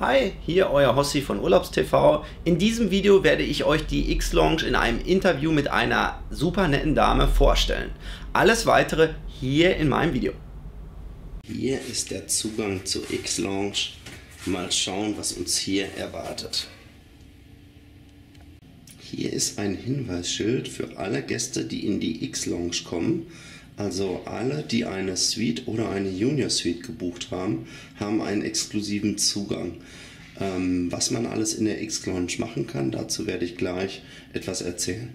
Hi, hier euer Hossi von UrlaubsTV. In diesem Video werde ich euch die X-Lounge in einem Interview mit einer super netten Dame vorstellen. Alles weitere hier in meinem Video. Hier ist der Zugang zur X-Lounge. Mal schauen, was uns hier erwartet. Hier ist ein Hinweisschild für alle Gäste, die in die X-Lounge kommen. Also alle, die eine Suite oder eine Junior Suite gebucht haben, haben einen exklusiven Zugang. Ähm, was man alles in der X-Lounge machen kann, dazu werde ich gleich etwas erzählen.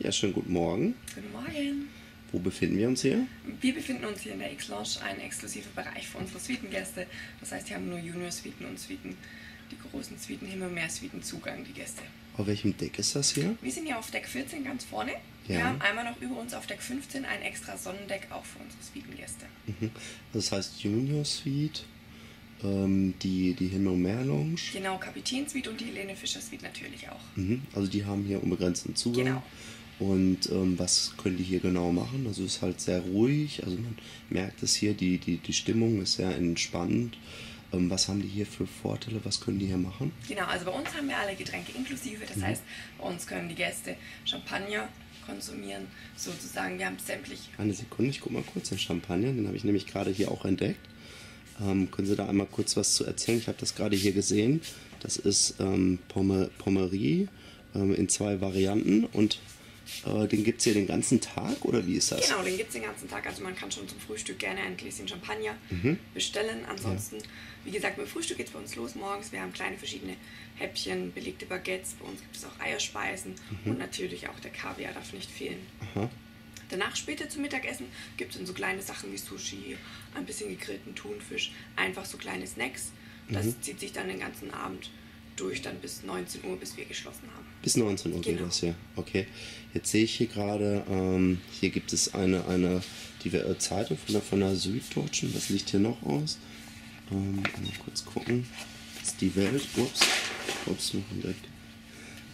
Ja, schönen guten Morgen. Guten Morgen. Wo befinden wir uns hier? Wir befinden uns hier in der X-Lounge, ein exklusiver Bereich für unsere Suitengäste. Das heißt, hier haben nur Junior-Suiten und Suiten, die großen Suiten, Himmel- und Meer-Suiten Zugang, die Gäste. Auf welchem Deck ist das hier? Wir sind hier auf Deck 14 ganz vorne. Ja. Wir haben einmal noch über uns auf Deck 15 ein extra Sonnendeck auch für unsere Suitengäste. Mhm. Das heißt Junior Suite, ähm, die, die Himmel- und Meer Lounge. Genau, Kapitän-Suite und die Helene Fischer-Suite natürlich auch. Mhm. Also die haben hier unbegrenzten Zugang. Genau. Und ähm, was können die hier genau machen? Also es ist halt sehr ruhig, also man merkt es hier, die, die, die Stimmung ist sehr entspannt. Ähm, was haben die hier für Vorteile? Was können die hier machen? Genau, also bei uns haben wir alle Getränke inklusive. Das heißt, bei uns können die Gäste Champagner konsumieren, sozusagen. Wir haben sämtlich Eine Sekunde, ich guck mal kurz den Champagner, den habe ich nämlich gerade hier auch entdeckt. Ähm, können Sie da einmal kurz was zu erzählen? Ich habe das gerade hier gesehen. Das ist ähm, Pomme, Pommerie ähm, in zwei Varianten und äh, den gibt es hier den ganzen Tag oder wie ist das? Genau, den gibt es den ganzen Tag. Also man kann schon zum Frühstück gerne ein Gläschen Champagner Mhm. bestellen. Ansonsten, wie gesagt, mit Frühstück geht es bei uns los morgens. Wir haben kleine verschiedene Häppchen, belegte Baguettes. Bei uns gibt es auch Eierspeisen und natürlich auch der Kaviar darf nicht fehlen. Mhm. Aha. Danach später zum Mittagessen gibt es dann so kleine Sachen wie Sushi, ein bisschen gegrillten Thunfisch, einfach so kleine Snacks. Das Mhm. zieht sich dann den ganzen Abend durch, dann bis 19 Uhr, bis wir geschlossen haben. Bis 19 Uhr geht Genau. das hier. Okay. Jetzt sehe ich hier gerade, ähm, hier gibt es eine, eine die äh, Zeitung von der, von der Süddeutschen. Was liegt hier noch aus? Ähm, mal kurz gucken. Das ist die Welt. Ups. Ups, noch entdeckt.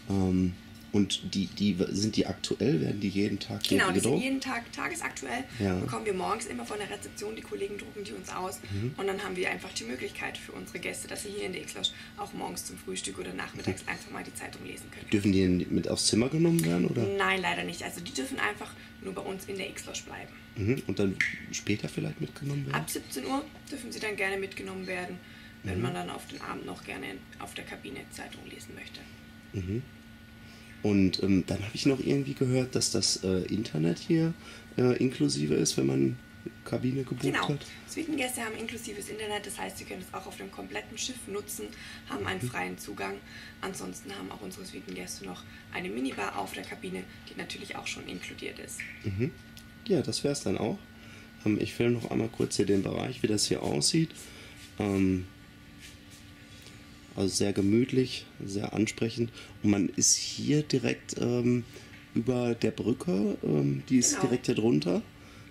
Ähm, und die, die sind die aktuell? Werden die jeden Tag Genau, die sind jeden Tag tagesaktuell. Ja. Bekommen wir morgens immer von der Rezeption, die Kollegen drucken die uns aus. Mhm. Und dann haben wir einfach die Möglichkeit für unsere Gäste, dass sie hier in der X-Lounge auch morgens zum Frühstück oder nachmittags einfach mal die Zeitung lesen können. Dürfen die mit aufs Zimmer genommen werden? Oder? Nein, leider nicht. Also die dürfen einfach nur bei uns in der X-Lounge bleiben. Mhm. Und dann später vielleicht mitgenommen werden? Ab 17 Uhr dürfen sie dann gerne mitgenommen werden, wenn Mhm. man dann auf den Abend noch gerne auf der Kabine Zeitung lesen möchte. Und ähm, dann habe ich noch irgendwie gehört, dass das äh, Internet hier äh, inklusive ist, wenn man Kabine gebucht Genau. hat. Suitengäste haben inklusives Internet, das heißt, sie können es auch auf dem kompletten Schiff nutzen, haben einen freien Zugang. Ansonsten haben auch unsere Suitengäste noch eine Minibar auf der Kabine, die natürlich auch schon inkludiert ist. Ja, das wäre es dann auch. Ähm, ich filme noch einmal kurz hier den Bereich, wie das hier aussieht. Ähm, also sehr gemütlich, sehr ansprechend. Und man ist hier direkt ähm, über der Brücke, ähm, die ist Genau. direkt hier drunter.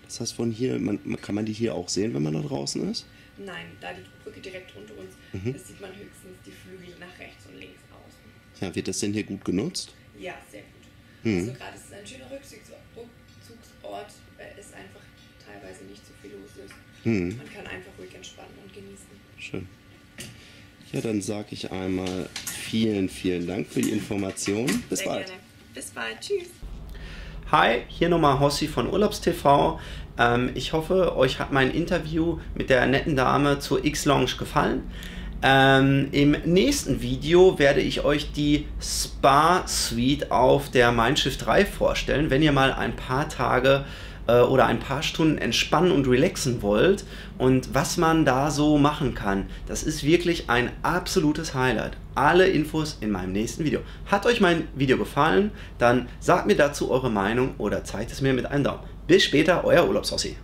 Das heißt, von hier, man, kann man die hier auch sehen, wenn man da draußen ist? Nein, da die Brücke direkt unter uns, das sieht man höchstens die Flügel nach rechts und links außen. Ja, wird das denn hier gut genutzt? Ja, sehr gut. Mhm. Also gerade ist es ein schöner Rückzugs Rückzugsort, weil es einfach teilweise nicht so viel los ist. Mhm. Man kann einfach ruhig entspannen und genießen. Schön. Ja, dann sage ich einmal vielen, vielen Dank für die Information. Bis Sehr bald. gerne. Bis bald. Tschüss. Hi, hier nochmal Hossi von UrlaubsTV. Ähm, ich hoffe, euch hat mein Interview mit der netten Dame zur X-Lounge gefallen. Ähm, Im nächsten Video werde ich euch die Spa Suite auf der Mein Schiff 3 vorstellen. Wenn ihr mal ein paar Tage äh, oder ein paar Stunden entspannen und relaxen wollt und was man da so machen kann, das ist wirklich ein absolutes Highlight. Alle Infos in meinem nächsten Video. Hat euch mein Video gefallen? Dann sagt mir dazu eure Meinung oder zeigt es mir mit einem Daumen. Bis später, euer Urlaubsossi.